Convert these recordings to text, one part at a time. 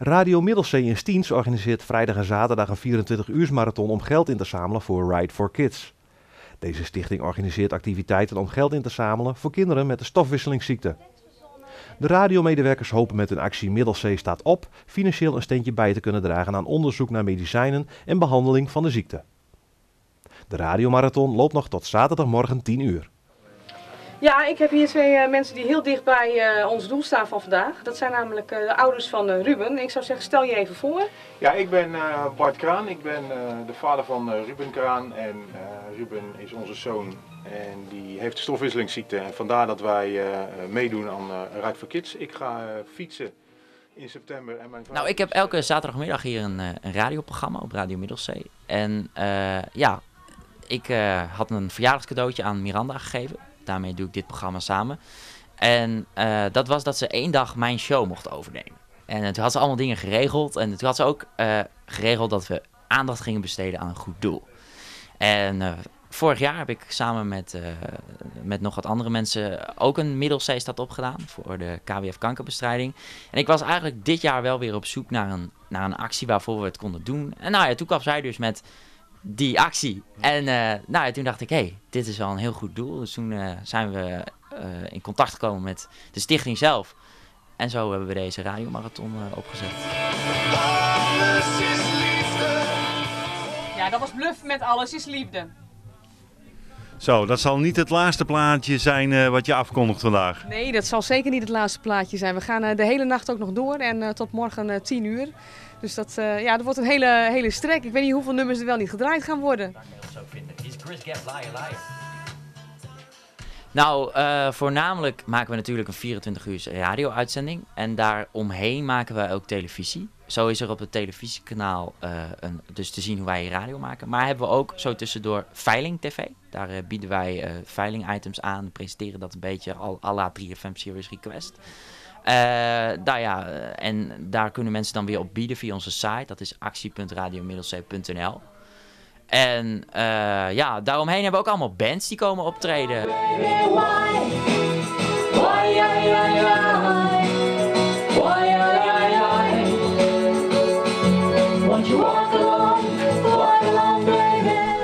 Radio Middelzee in Stiens organiseert vrijdag en zaterdag een 24 uur marathon om geld in te zamelen voor Ride for Kids. Deze stichting organiseert activiteiten om geld in te zamelen voor kinderen met de stofwisselingsziekte. De radiomedewerkers hopen met hun actie Middelzee staat op financieel een steentje bij te kunnen dragen aan onderzoek naar medicijnen en behandeling van de ziekte. De radiomarathon loopt nog tot zaterdagmorgen 10 uur. Ja, ik heb hier twee uh, mensen die heel dicht bij uh, ons doel staan van vandaag. Dat zijn namelijk uh, de ouders van Ruben. Ik zou zeggen, stel je even voor. Ja, ik ben Bart Kraan. Ik ben de vader van Ruben Kraan. En Ruben is onze zoon en die heeft de stofwisselingsziekte. En vandaar dat wij meedoen aan Ride for Kids. Ik ga fietsen in september. En mijn nou, ik heb elke zaterdagmiddag hier een, een radioprogramma op Radio Middelzee. En ja, ik had een verjaardagscadeautje aan Miranda gegeven daarmee doe ik dit programma samen. En uh, dat was dat ze één dag mijn show mocht overnemen. En toen had ze allemaal dingen geregeld. En toen had ze ook uh, geregeld dat we aandacht gingen besteden aan een goed doel. En vorig jaar heb ik samen met, met nog wat andere mensen ook een middelzeestad opgedaan voor de KWF kankerbestrijding. En ik was eigenlijk dit jaar wel weer op zoek naar een, naar een actie waarvoor we het konden doen. En nou ja, toen kwam zij dus met die actie. En uh, nou, ja, toen dacht ik, hé, hey, dit is wel een heel goed doel. Dus toen uh, zijn we uh, in contact gekomen met de stichting zelf. En zo hebben we deze radiomarathon opgezet. Ja, dat was Bluff met Alles is Liefde. Zo, dat zal niet het laatste plaatje zijn wat je afkondigt vandaag. Nee, dat zal zeker niet het laatste plaatje zijn. We gaan de hele nacht ook nog door en tot morgen 10 uur. Dus dat, uh, ja, dat wordt een hele, hele strek. Ik weet niet hoeveel nummers er wel niet gedraaid gaan worden. Is Chris Gap Liar Liar? Nou, uh, voornamelijk maken we natuurlijk een 24 uur radio-uitzending. En daaromheen maken we ook televisie. Zo is er op het televisiekanaal uh, een, dus te zien hoe wij radio maken. Maar hebben we ook zo tussendoor Veiling TV. Daar bieden wij veiling-items aan. Presenteren dat een beetje al à la 3FM Series Request. Uh, nou ja, en daar kunnen mensen dan weer op bieden via onze site. Dat is actie.radiomiddelzee.nl. En uh, ja, daaromheen hebben we ook allemaal bands die komen optreden.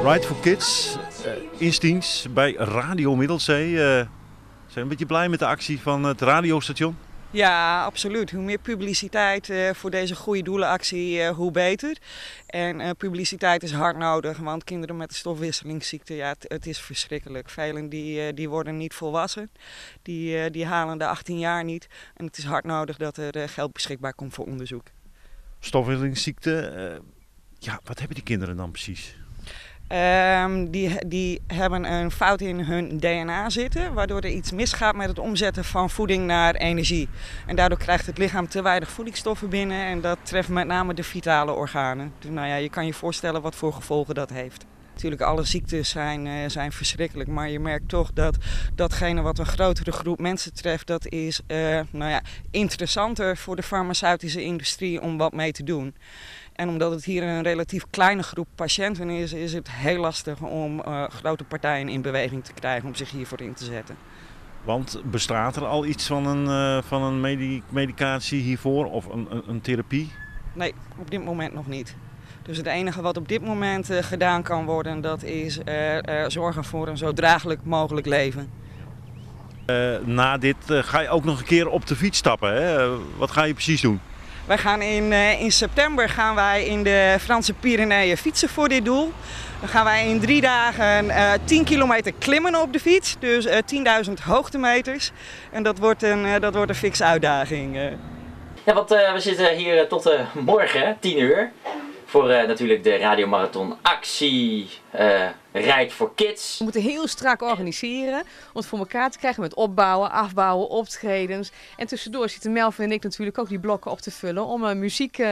Ride for Kids, uh, instincts bij Radio Middelzee. Uh, zijn we een beetje blij met de actie van het radiostation? Ja, absoluut. Hoe meer publiciteit uh, voor deze goede doelenactie, uh, hoe beter. En uh, publiciteit is hard nodig, want kinderen met de stofwisselingsziekte, ja, het, het is verschrikkelijk. Velen die, die worden niet volwassen, die, die halen de 18 jaar niet. En het is hard nodig dat er geld beschikbaar komt voor onderzoek. Stofwisselingsziekte, ja, wat hebben die kinderen dan precies? Um, die, die hebben een fout in hun DNA zitten, waardoor er iets misgaat met het omzetten van voeding naar energie. En daardoor krijgt het lichaam te weinig voedingsstoffen binnen en dat treft met name de vitale organen. Dus nou ja, je kan je voorstellen wat voor gevolgen dat heeft. Natuurlijk, alle ziektes zijn, uh, zijn verschrikkelijk, maar je merkt toch dat datgene wat een grotere groep mensen treft, dat is uh, nou ja, interessanter voor de farmaceutische industrie om wat mee te doen. En omdat het hier een relatief kleine groep patiënten is, is het heel lastig om uh, grote partijen in beweging te krijgen om zich hiervoor in te zetten. Want bestaat er al iets van een, uh, van een medi medicatie hiervoor of een, een, een, therapie? Nee, op dit moment nog niet. Dus het enige wat op dit moment uh, gedaan kan worden, dat is zorgen voor een zo draaglijk mogelijk leven. na dit ga je ook nog een keer op de fiets stappen. Hè? wat ga je precies doen? Wij gaan in, uh, in september gaan wij in de Franse Pyreneeën fietsen voor dit doel. Dan gaan wij in drie dagen uh, eh, 10 kilometer klimmen op de fiets, dus uh, eh, 10.000 hoogtemeters. En dat wordt een, dat wordt een fikse uitdaging. Ja, want we zitten hier tot morgen, 10 uur voor uh, natuurlijk de radiomarathon actie uh, Ride voor Kids. We moeten heel strak organiseren om het voor elkaar te krijgen met opbouwen, afbouwen, optredens. En tussendoor zitten Melvin en ik natuurlijk ook die blokken op te vullen om uh, muziek,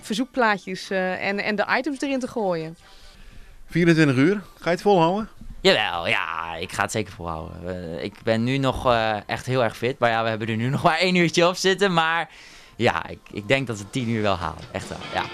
verzoekplaatjes en, en de items erin te gooien. 24 uur, ga je het volhouden? Jawel, ja, ik ga het zeker volhouden. ik ben nu nog echt heel erg fit, maar ja, we hebben er nu nog maar één uurtje op zitten. Maar ja, ik, ik denk dat we 10 uur wel halen, echt wel, ja.